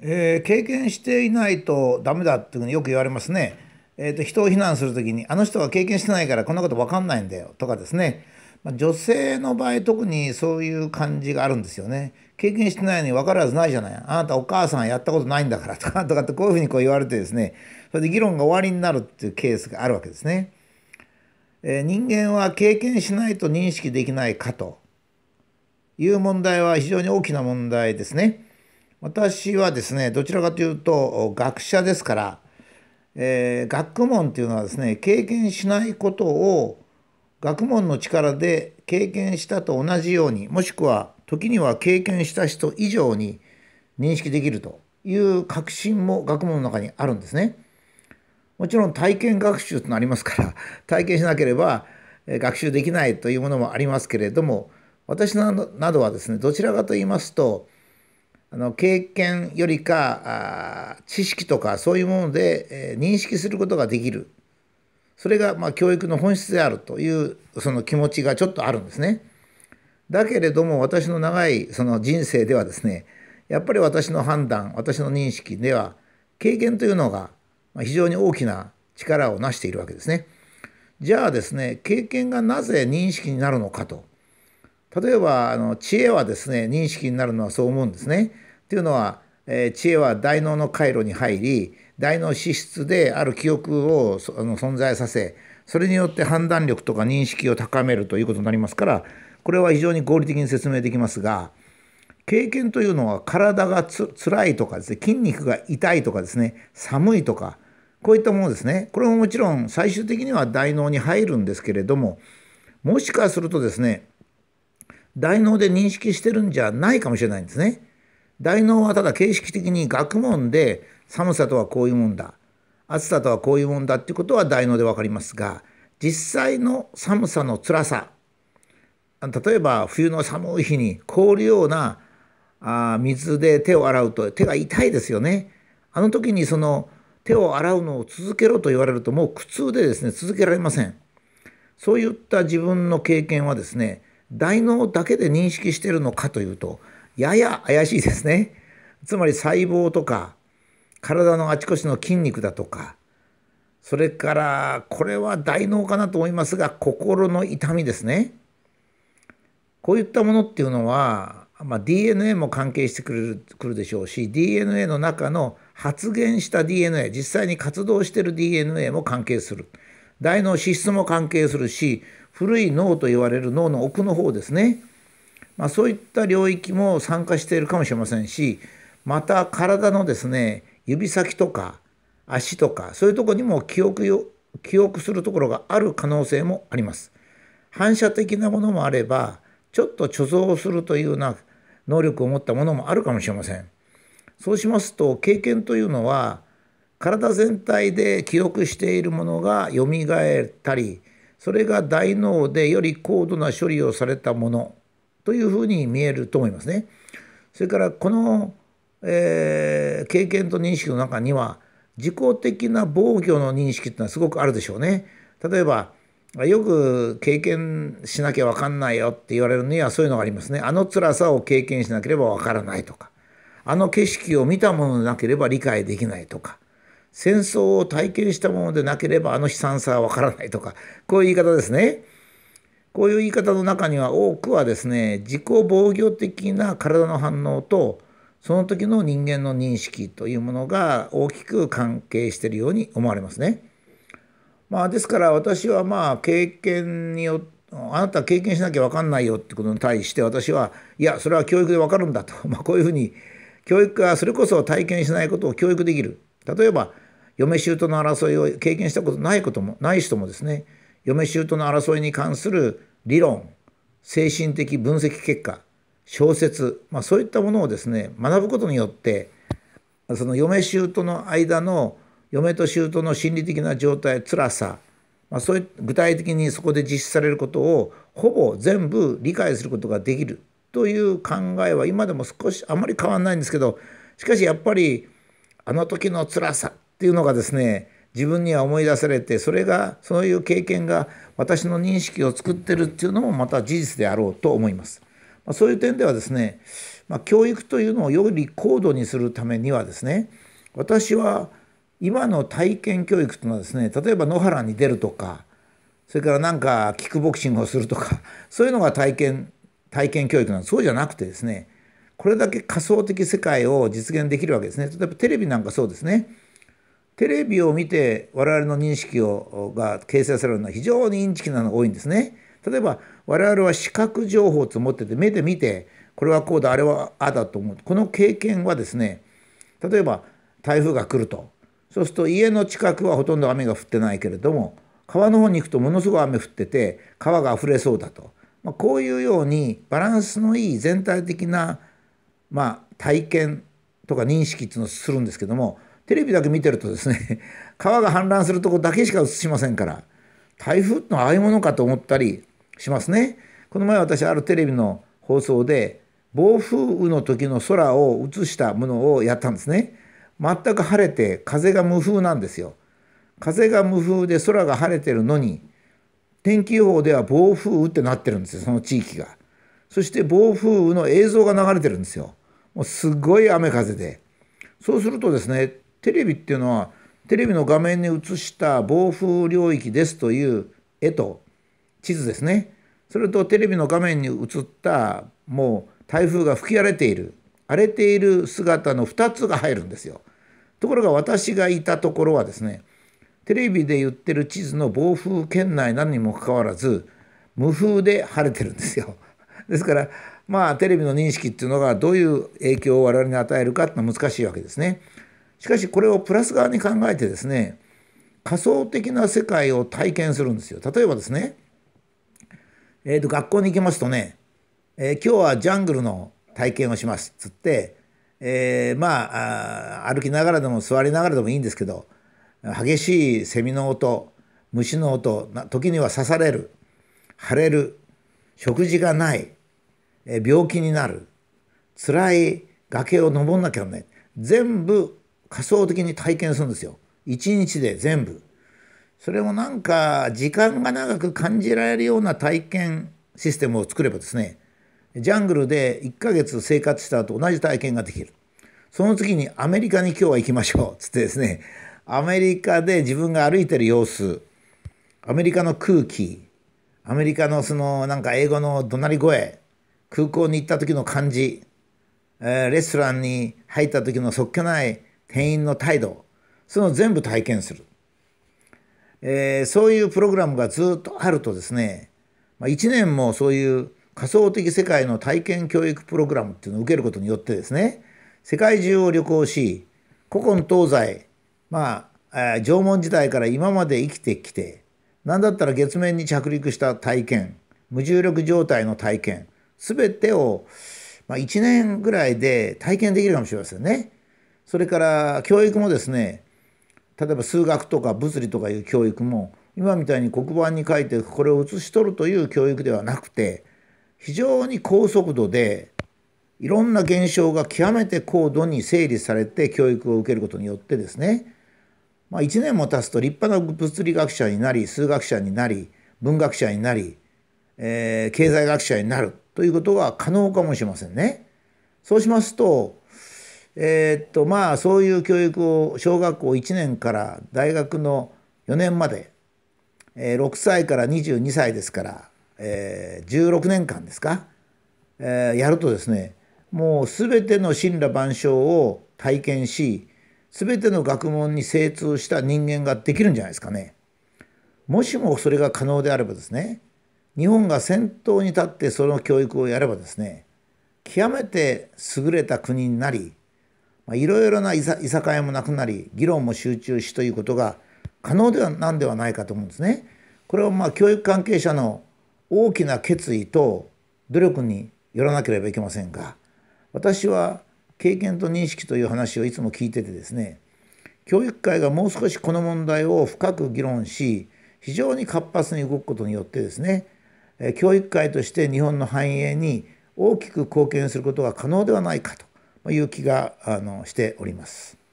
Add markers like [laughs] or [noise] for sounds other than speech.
えー、経験していないとダメだっていうふうによく言われますね。えーと、人を非難する時に「あの人は経験してないからこんなこと分かんないんだよ」とかですね、まあ、女性の場合特にそういう感じがあるんですよね。経験してないのに分かるはずないじゃない。あなたお母さんやったことないんだからとかとかってこういうふうにこう言われてですねそれで議論が終わりになるっていうケースがあるわけですね。えー、人間は経験しないと認識できないかという問題は非常に大きな問題ですね。私はですねどちらかというと学者ですから、えー、学問っていうのはですね経験しないことを学問の力で経験したと同じようにもしくは時には経験した人以上に認識できるという確信も学問の中にあるんですね。もちろん体験学習となりますから [laughs] 体験しなければ学習できないというものもありますけれども私などはですねどちらかと言いますとあの経験よりか知識とかそういうもので、えー、認識することができるそれがまあ教育の本質であるというその気持ちがちょっとあるんですね。だけれども私の長いその人生ではですねやっぱり私の判断私の認識では経験というのが非常に大きな力を成しているわけですね。じゃあですね経験がなぜ認識になるのかと例えばあの知恵はですね認識になるのはそう思うんですね。というのは、えー、知恵は大脳の回路に入り大脳脂質である記憶をあの存在させそれによって判断力とか認識を高めるということになりますからこれは非常に合理的に説明できますが経験というのは体がつ辛いとかですね筋肉が痛いとかですね寒いとかこういったものですねこれももちろん最終的には大脳に入るんですけれどももしかするとですね大脳で認識してるんじゃないかもしれないんですね。大脳はただ形式的に学問で寒さとはこういうもんだ暑さとはこういうもんだっていうことは大脳で分かりますが実際の寒さの辛さ例えば冬の寒い日に凍るようなあ水で手を洗うと手が痛いですよね。あの時にその手を洗うのを続けろと言われるともう苦痛でですね続けられません。そういった自分の経験はですね大脳だけで認識してるのかというとやや怪しいですね。つまり細胞とか体のあちこちの筋肉だとかそれからこれは大脳かなと思いますが心の痛みですね。こういったものっていうのは、まあ、DNA も関係してくるくるでしょうし DNA の中の発現した DNA 実際に活動してる DNA も関係する大脳脂質も関係するし古い脳と言われる脳の奥の方ですねまあ、そういった領域も参加しているかもしれませんしまた体のですね指先とか足とかそういうとこにも記憶記憶するところがある可能性もあります。反射的なものもあればちょっと貯蔵するというような能力を持ったものもあるかもしれません。そうしますと経験というのは体全体で記憶しているものがよみがえったりそれが大脳でより高度な処理をされたものというふうに見えると思いますね。それからこの、えー、経験と認識の中には自己的な防御の認識っていうのはすごくあるでしょうね。例えばよく経験しなきゃ分かんないよって言われるにはそういうのがありますね。あの辛さを経験しなければ分からないとかあの景色を見たものでなければ理解できないとか戦争を体験したものでなければあの悲惨さは分からないとかこういう言い方ですね。こういう言い方の中には多くはですね自己防御的な体の反応とその時の人間の認識というものが大きく関係しているように思われますね。まあ、ですから私はまあ経験によってあなたは経験しなきゃ分かんないよってことに対して私はいやそれは教育で分かるんだと、[laughs] まあ、こういうふうに教育がそれこそ体験しないことを教育できる例えば嫁姑の争いを経験したことないこともない人もですね嫁姑の争いに関する理論精神的分析結果小説、まあ、そういったものをですね学ぶことによってその嫁姑の間の嫁と姑の心理的な状態辛さ、まあ、そういう具体的にそこで実施されることをほぼ全部理解することができるという考えは今でも少しあまり変わんないんですけどしかしやっぱりあの時の辛さっていうのがですね自分には思い出されてそれがそういう経験が私の認識を作ってるっていうのもまた事実であろうと思います。まそういう点ではですねまあ、教育というのをより高度にするためにはですね私は今の体験教育というのはですね例えば野原に出るとかそれからなんかキックボクシングをするとかそういうのが体験体験教育なんです。そうじゃなくてですねこれだけ仮想的世界を実現できるわけですね。例えばテレビなんかそうですね。テレビを見て我々の認識をが形成されるのは非常にインチキなのが多いんですね。例えば我々は視覚情報と思ってて目で見てこれはこうだあれはあだと思う。この経験はですね例えば台風が来ると。そうすると家の近くはほとんど雨が降ってないけれども川の方に行くとものすごい雨降ってて川が溢れそうだと、まあ、こういうようにバランスのいい全体的な、まあ、体験とか認識っていうのをするんですけどもテレビだけ見てるとですね [laughs] 川が氾濫するとこだけしか映しませんから台風のああいうものかと思ったりしますね。この前私あるテレビの放送で暴風雨の時の空を映したものをやったんですね。全く晴れて風が無風なんですよ。風が無風で空が晴れてるのに天気予報では暴風雨ってなってるんですよその地域が。そして暴風雨の映像が流れてるんですよ。もうすごい雨風で。そうするとですねテレビっていうのはテレビの画面に映した暴風領域ですという絵と地図ですねそれとテレビの画面に映ったもう台風が吹き荒れている荒れている姿の2つが入るんですよ。ところが私がいたところはですねテレビで言ってる地図の暴風圏内なのにもかかわらず無風で晴れてるんですよ。[laughs] ですからまあテレビの認識っていうのがどういう影響を我々に与えるかってのは難しいわけですね。しかしこれをプラス側に考えてですね仮想的な世界を体験するんですよ。例えばですね、えー、と学校に行きますとね、えー、今日はジャングルの体験をしますっつって、えー、まあ歩きながらでも座りながらでもいいんですけど激しいセミの音虫の音時には刺される腫れる食事がない、え病気になる辛い崖を登んなきゃね全部仮想的に体験するんですよ。一日で全部。それをなんか時間が長く感じられるような体験システムを作ればですねジャングルで1ヶ月生活した後同じ体験ができる。その次にアメリカに今日は行きましょう。つってですねアメリカで自分が歩いてる様子アメリカの空気アメリカのそのなんか英語の怒鳴り声空港に行った時の感じ、えー、レストランに入った時のそっけない店員の態度その全部体験する、えー、そういうプログラムがずっとあるとですね、まあ、1年もそういう仮想的世界の体験教育プログラムっていうのを受けることによってですね世界中を旅行し古今東西まあ縄文時代から今まで生きてきて何だったら月面に着陸した体験無重力状態の体験全てを、まあ、1年ぐらいで体験できるかもしれませんね。それから教育もですね例えば数学とか物理とかいう教育も今みたいに黒板に書いてこれを写し取るという教育ではなくて非常に高速度でいろんな現象が極めて高度に整理されて教育を受けることによってですね、まあ、1年も経つと立派な物理学者になり数学者になり文学者になり、えー、経済学者になるということが可能かもしれませんね。そうしますとえー、っとまあそういう教育を小学校1年から大学の4年まで、えー、6歳から22歳ですから、えー、16年間ですか、えー、やるとですねもう全ての神羅万象を体験し全ての学問に精通した人間ができるんじゃないですかね。もしもそれが可能であればですね日本が先頭に立ってその教育をやればですね極めて優れた国になりいろいろないさいさかいもなくなり議論も集中しということが可能ではなんではないかと思うんですね。これはまあ教育関係者の大きな決意と努力によらなければいけませんが私は経験と認識という話をいつも聞いててですね教育界がもう少しこの問題を深く議論し非常に活発に動くことによってですね教育界として日本の繁栄に大きく貢献することが可能ではないかという気があのしております。